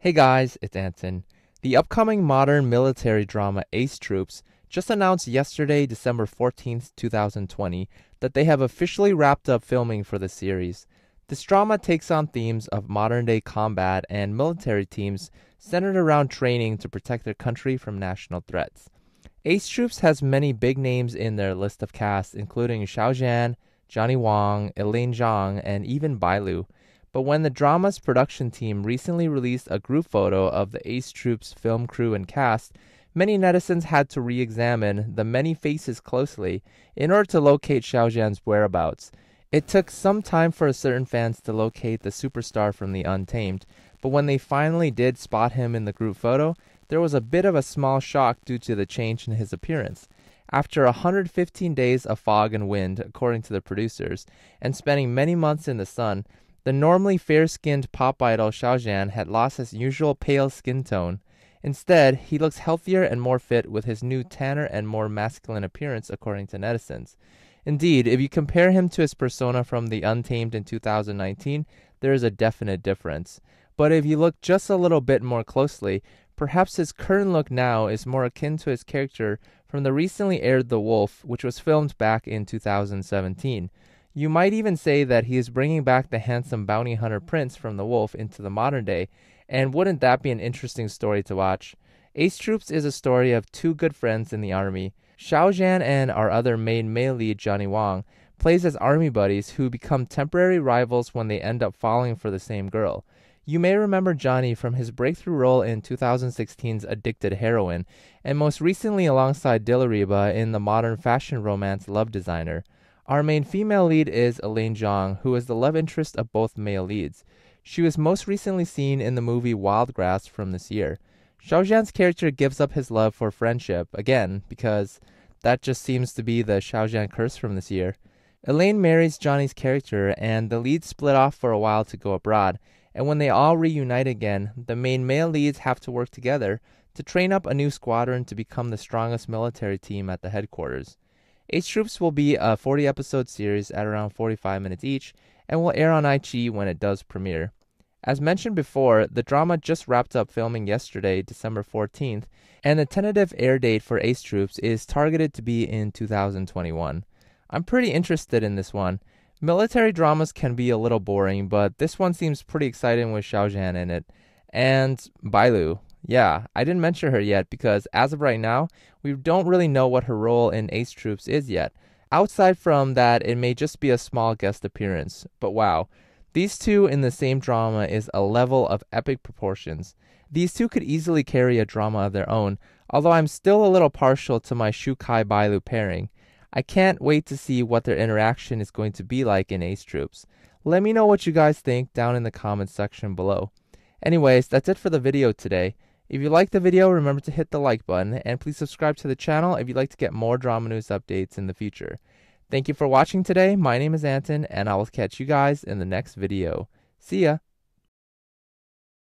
Hey guys, it's Anton. The upcoming modern military drama Ace Troops just announced yesterday, December 14th, 2020, that they have officially wrapped up filming for the series. This drama takes on themes of modern day combat and military teams centered around training to protect their country from national threats. Ace Troops has many big names in their list of cast, including Xiao Zhan, Johnny Huang, Elaine Zhong, and even Bailu. But when the drama's production team recently released a group photo of the Ace Troops film crew and cast, many netizens had to re examine the many faces closely in order to locate Xiao Zhan's whereabouts. It took some time for certain fans to locate the superstar from the Untamed, but when they finally did spot him in the group photo, there was a bit of a small shock due to the change in his appearance. After 115 days of fog and wind, according to the producers, and spending many months in the sun, the normally fair-skinned pop idol Xiao Zhan had lost his usual pale skin tone. Instead, he looks healthier and more fit with his new tanner and more masculine appearance, according to netizens. Indeed, if you compare him to his persona from The Untamed in 2019, there is a definite difference. But if you look just a little bit more closely, perhaps his current look now is more akin to his character from the recently aired The Wolf, which was filmed back in 2017. You might even say that he is bringing back the handsome bounty hunter prince from The Wolf into the modern day, and wouldn't that be an interesting story to watch? Ace Troops is a story of two good friends in the army. Xiao Zhan and our other main male lead, Johnny Huang, plays as army buddies who become temporary rivals when they end up falling for the same girl. You may remember Johnny from his breakthrough role in 2016's Addicted Heroin, and most recently alongside Dilraba in the modern fashion romance Love Designer. Our main female lead is Elaine Zhong, who is the love interest of both male leads. She was most recently seen in the movie Wild Grass from this year. Xiao Zhan's character gives up his love for friendship, again, because that just seems to be the Xiao Zhan curse from this year. Elaine marries Johnny's character, and the leads split off for a while to go abroad. And when they all reunite again, the main male leads have to work together to train up a new squadron to become the strongest military team at the headquarters. Ace Troops will be a 40 episode series at around 45 minutes each and will air on iQIYI when it does premiere. As mentioned before, the drama just wrapped up filming yesterday, December 14th, and the tentative air date for Ace Troops is targeted to be in 2021. I'm pretty interested in this one. Military dramas can be a little boring, but this one seems pretty exciting with Xiao Zhan in it. And Bailu, yeah, I didn't mention her yet because as of right now, we don't really know what her role in Ace Troops is yet. Outside from that, it may just be a small guest appearance. But wow, these two in the same drama is a level of epic proportions. These two could easily carry a drama of their own, although I'm still a little partial to my Xu Kai Bailu pairing. I can't wait to see what their interaction is going to be like in Ace Troops. Let me know what you guys think down in the comments section below. Anyways, that's it for the video today. If you liked the video, remember to hit the like button, and please subscribe to the channel if you'd like to get more drama news updates in the future. Thank you for watching today. My name is Anton, and I will catch you guys in the next video. See ya!